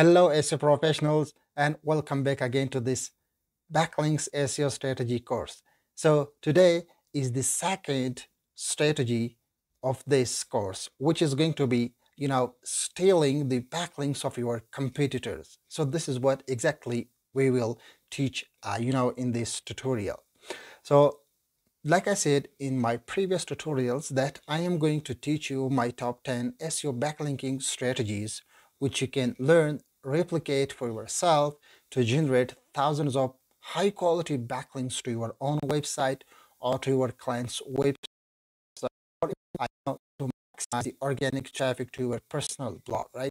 Hello SEO professionals and welcome back again to this Backlinks SEO strategy course. So today is the second strategy of this course which is going to be you know stealing the backlinks of your competitors. So this is what exactly we will teach uh, you know in this tutorial. So like I said in my previous tutorials that I am going to teach you my top 10 SEO backlinking strategies which you can learn replicate for yourself to generate thousands of high quality backlinks to your own website or to your client's website or to maximize the organic traffic to your personal blog, right?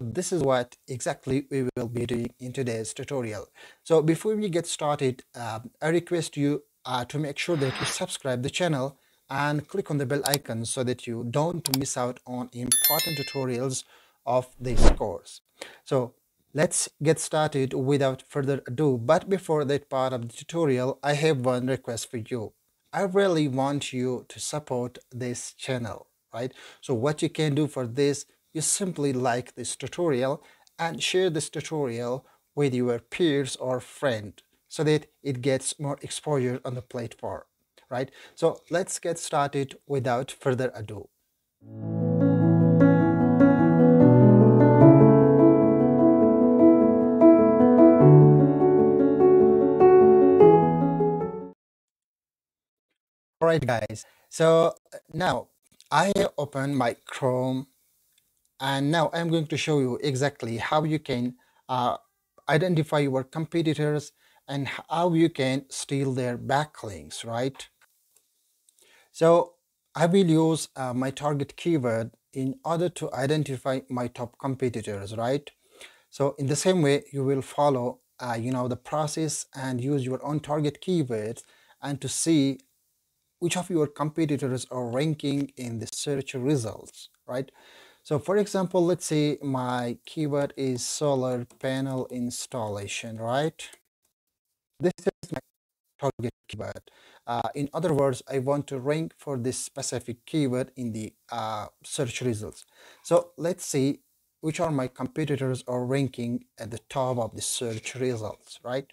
This is what exactly we will be doing in today's tutorial. So before we get started, um, I request you uh, to make sure that you subscribe the channel and click on the bell icon so that you don't miss out on important tutorials of this course. So let's get started without further ado. But before that part of the tutorial, I have one request for you. I really want you to support this channel, right? So what you can do for this, you simply like this tutorial and share this tutorial with your peers or friend so that it gets more exposure on the platform, right? So let's get started without further ado. Alright guys, so now I open my Chrome and now I'm going to show you exactly how you can uh, identify your competitors and how you can steal their backlinks, right? So I will use uh, my target keyword in order to identify my top competitors, right? So in the same way, you will follow, uh, you know, the process and use your own target keywords and to see which of your competitors are ranking in the search results, right? So for example, let's say my keyword is solar panel installation, right? This is my target keyword. Uh, in other words, I want to rank for this specific keyword in the uh, search results. So let's see which are my competitors are ranking at the top of the search results, right?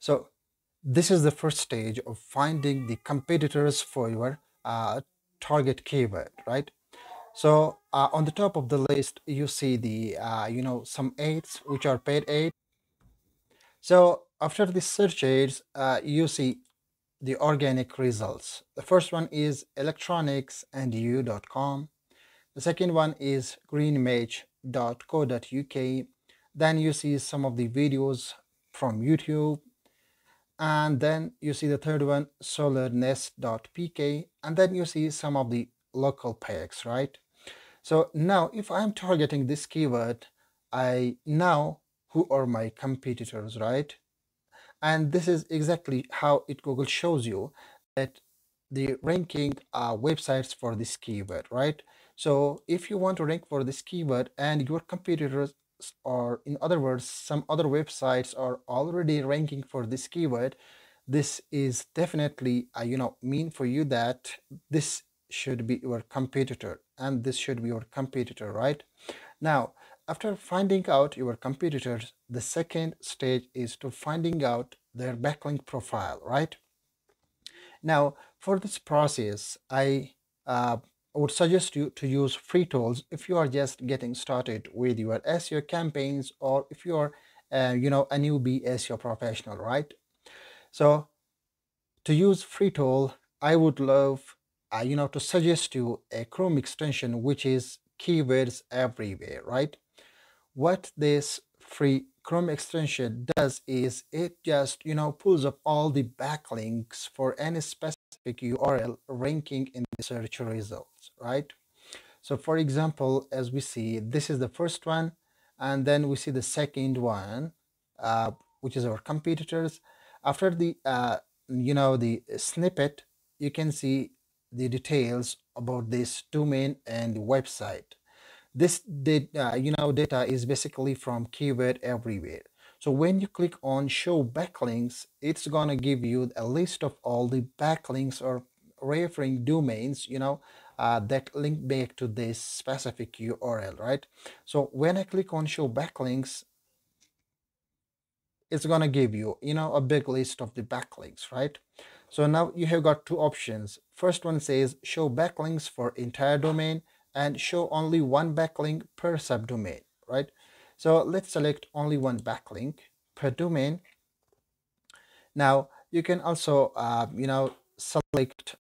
So this is the first stage of finding the competitors for your uh, target keyword, right? So uh, on the top of the list, you see the, uh, you know, some ads, which are paid ads. So after the search ads, uh, you see the organic results. The first one is electronicsandU.com. The second one is greenimage.co.uk. Then you see some of the videos from YouTube, and then you see the third one solarnest.pk and then you see some of the local packs right? So now if i'm targeting this keyword i know who are my competitors right? And this is exactly how it google shows you that the ranking uh, websites for this keyword right? So if you want to rank for this keyword and your competitors or in other words some other websites are already ranking for this keyword. This is definitely uh, you know mean for you that this should be your competitor and this should be your competitor right? Now after finding out your competitors the second stage is to finding out their backlink profile right? Now for this process i uh, I would suggest you to use free tools if you are just getting started with your SEO campaigns or if you are, uh, you know, a newbie SEO professional, right? So to use free tool, I would love, uh, you know, to suggest you a Chrome extension, which is keywords everywhere, right? What this free Chrome extension does is it just, you know, pulls up all the backlinks for any specific URL ranking in the search results, right? So for example, as we see, this is the first one, and then we see the second one, uh, which is our competitors. After the, uh, you know, the snippet, you can see the details about this domain and website. This data, uh, you know, data is basically from keyword everywhere. So when you click on show backlinks, it's gonna give you a list of all the backlinks or referring domains, you know, uh, that link back to this specific URL, right? So when I click on show backlinks, it's gonna give you, you know, a big list of the backlinks, right? So now you have got two options. First one says show backlinks for entire domain and show only one backlink per subdomain, right? So let's select only one backlink per domain. Now you can also, uh, you know, select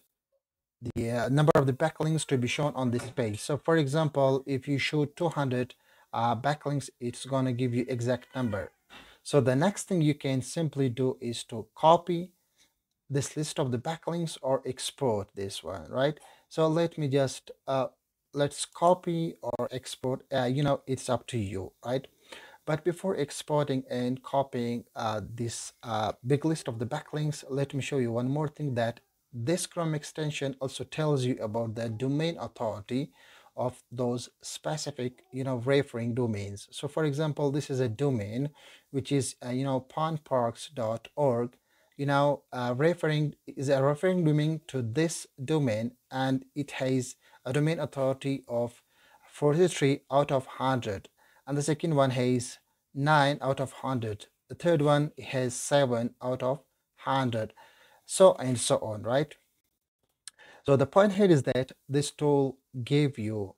the uh, number of the backlinks to be shown on this page. So for example, if you show 200 uh, backlinks, it's going to give you exact number. So the next thing you can simply do is to copy this list of the backlinks or export this one, right? So let me just, uh, let's copy or export, uh, you know, it's up to you, right? But before exporting and copying uh, this uh, big list of the backlinks, let me show you one more thing that this Chrome extension also tells you about the domain authority of those specific you know referring domains so for example this is a domain which is uh, you know pondparks.org you know uh, referring is a referring domain to this domain and it has domain authority of 43 out of 100 and the second one has 9 out of 100 the third one has 7 out of 100 so and so on right? So the point here is that this tool gave you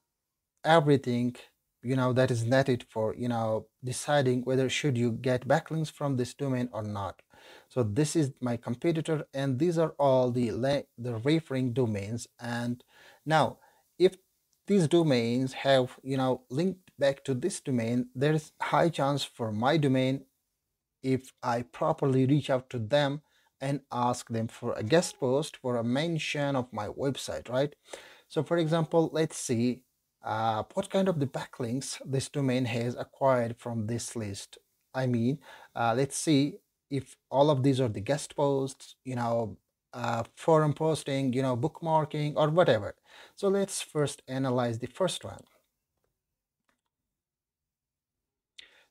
everything you know that is needed for you know deciding whether should you get backlinks from this domain or not. So this is my competitor and these are all the the referring domains. And now if these domains have you know linked back to this domain there is high chance for my domain if i properly reach out to them and ask them for a guest post for a mention of my website right? So for example let's see uh, what kind of the backlinks this domain has acquired from this list? I mean uh, let's see if all of these are the guest posts you know uh, forum posting you know bookmarking or whatever so let's first analyze the first one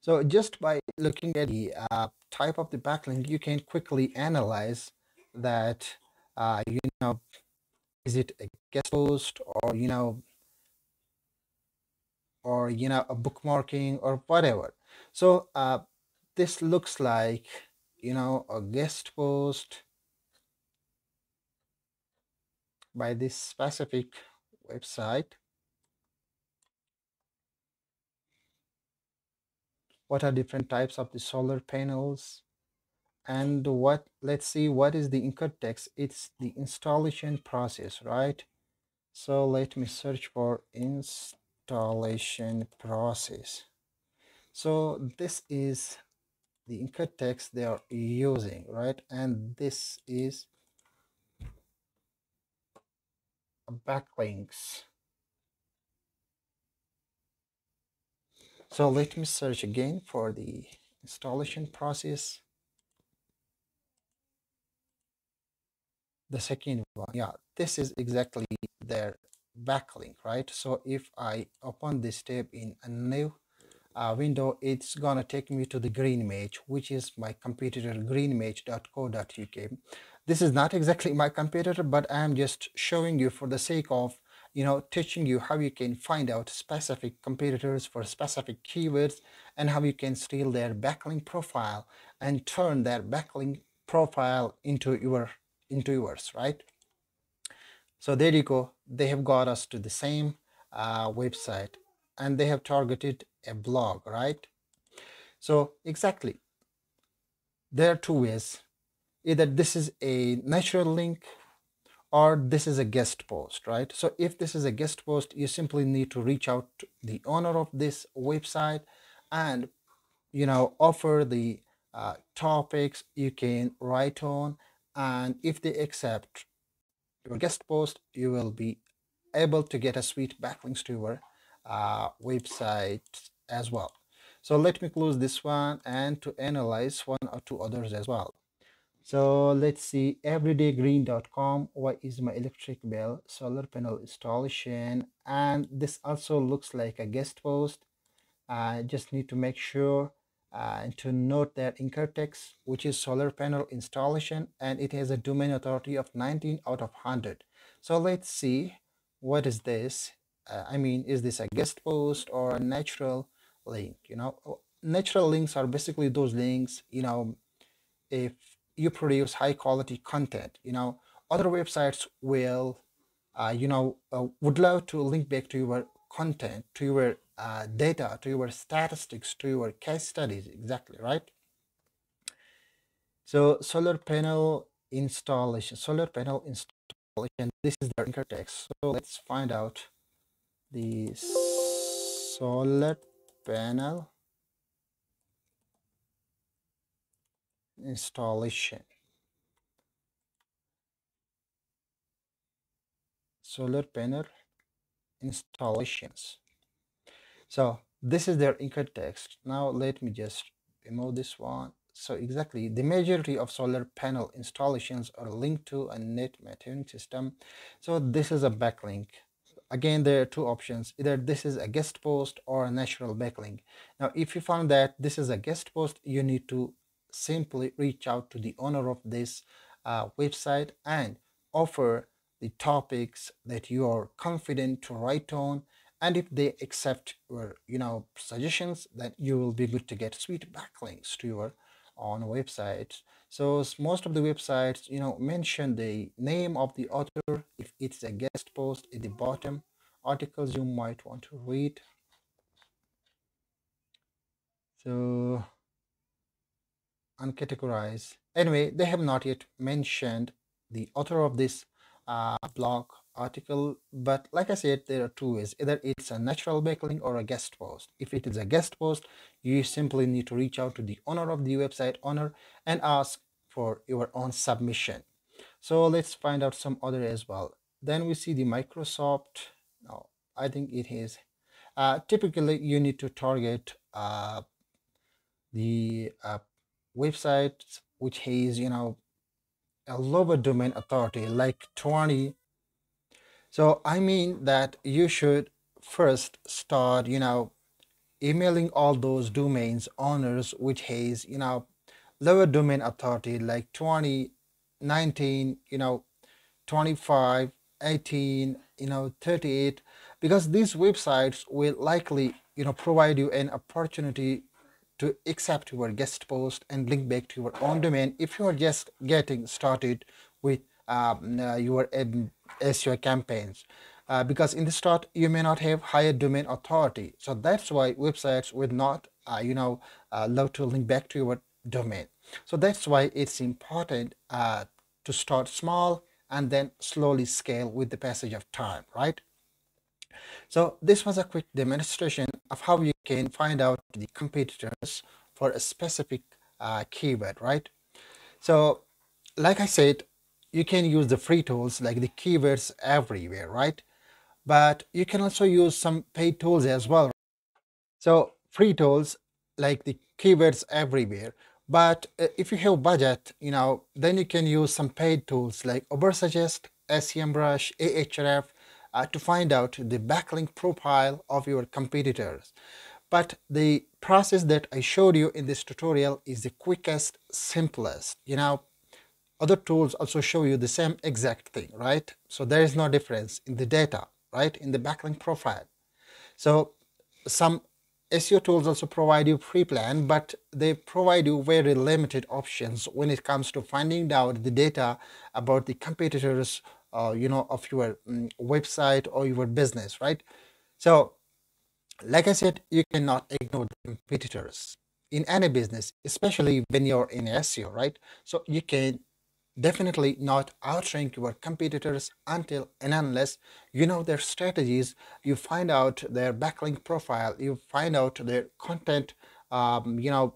so just by looking at the uh, type of the backlink, you can quickly analyze that, uh, you know, is it a guest post or, you know, or, you know, a bookmarking or whatever. So uh, this looks like, you know, a guest post by this specific website. what are different types of the solar panels? And what let's see what is the anchor text it's the installation process right? So let me search for installation process. So this is the anchor text they are using right? And this is backlinks So let me search again for the installation process. The second one, yeah, this is exactly their backlink, right? So if I open this tab in a new uh, window, it's gonna take me to the Greenmage, which is my competitor greenmage.co.uk. This is not exactly my competitor, but I'm just showing you for the sake of you know, teaching you how you can find out specific competitors for specific keywords and how you can steal their backlink profile and turn their backlink profile into your into yours, right? So there you go. They have got us to the same uh, website and they have targeted a blog, right? So exactly, there are two ways. Either this is a natural link or this is a guest post, right? So if this is a guest post, you simply need to reach out to the owner of this website and, you know, offer the uh, topics you can write on. And if they accept your guest post, you will be able to get a sweet backlinks to your uh, website as well. So let me close this one and to analyze one or two others as well. So let's see everydaygreen.com. Why is my electric bill? Solar panel installation. And this also looks like a guest post. I just need to make sure uh, to note that text, which is solar panel installation, and it has a domain authority of 19 out of 100. So let's see what is this uh, i mean is this a guest post or a natural link you know Oh, natural links are basically those links you know if you produce high quality content you know. Other websites will uh, you know uh, would love to link back to your content to your uh, data to your statistics to your case studies exactly right? So solar panel installation solar panel installation this is their anchor text. So let's find out the solar panel installation. Solar panel installations. So this is their anchor text. Now let me just remove this one. So exactly the majority of solar panel installations are linked to a net metering system. So this is a backlink. Again there are two options. Either this is a guest post or a natural backlink. Now if you found that this is a guest post you need to simply reach out to the owner of this uh, website and offer the topics that you are confident to write on. And if they accept your you know suggestions then you will be good to get sweet backlinks to your own website. So most of the websites you know mention the name of the author. If it's a guest post at the bottom articles you might want to read. So uncategorized. Anyway, they have not yet mentioned the author of this uh, blog article, but like I said, there are two ways. Either it's a natural backlink or a guest post. If it is a guest post, you simply need to reach out to the owner of the website owner and ask for your own submission. So let's find out some other as well. Then we see the Microsoft. No, I think it is. Uh, typically, you need to target uh, the uh, websites which has you know a lower domain authority like 20 so i mean that you should first start you know emailing all those domains owners which has you know lower domain authority like 20 19 you know 25 18 you know 38 because these websites will likely you know provide you an opportunity to accept your guest post and link back to your own domain if you are just getting started with um, uh, your um, SEO campaigns. Uh, because in the start you may not have higher domain authority, so that's why websites would not, uh, you know, uh, love to link back to your domain. So that's why it's important uh, to start small and then slowly scale with the passage of time, right? So this was a quick demonstration of how you can find out the competitors for a specific uh, keyword, right? So like I said, you can use the free tools like the keywords everywhere, right? But you can also use some paid tools as well. So free tools like the keywords everywhere. But uh, if you have budget, you know, then you can use some paid tools like Ubersuggest, SEMrush, Ahref uh, to find out the backlink profile of your competitors. But the process that I showed you in this tutorial is the quickest, simplest. You know, other tools also show you the same exact thing, right? So there is no difference in the data, right? In the backlink profile. So some SEO tools also provide you pre-plan, but they provide you very limited options when it comes to finding out the data about the competitors, uh, you know, of your mm, website or your business, right? So, like I said, you cannot ignore the competitors in any business, especially when you're in SEO, right? So you can definitely not outrank your competitors until and unless you know their strategies you find out their backlink profile you find out their content um, you know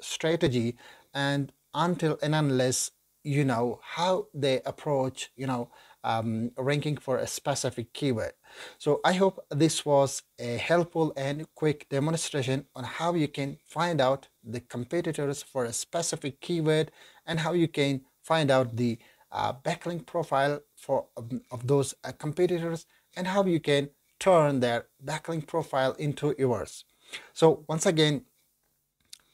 strategy and until and unless you know how they approach you know um, ranking for a specific keyword. So i hope this was a helpful and quick demonstration on how you can find out the competitors for a specific keyword and how you can find out the uh, backlink profile for um, of those uh, competitors and how you can turn their backlink profile into yours. So once again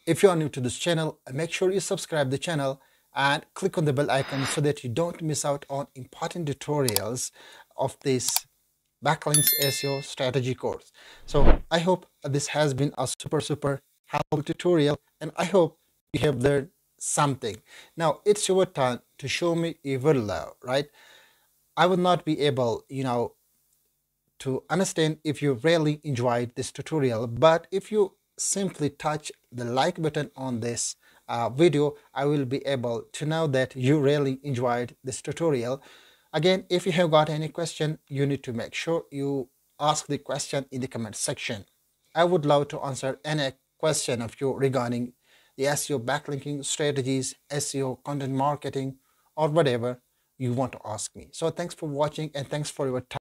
if you are new to this channel make sure you subscribe the channel and click on the bell icon so that you don't miss out on important tutorials of this backlinks SEO strategy course. So I hope this has been a super, super helpful tutorial and I hope you have learned something. Now it's your turn to show me your love, right? I would not be able, you know, to understand if you really enjoyed this tutorial, but if you simply touch the like button on this uh, video, I will be able to know that you really enjoyed this tutorial. Again, if you have got any question, you need to make sure you ask the question in the comment section. I would love to answer any question of you regarding the SEO backlinking strategies, SEO content marketing, or whatever you want to ask me. So thanks for watching and thanks for your time.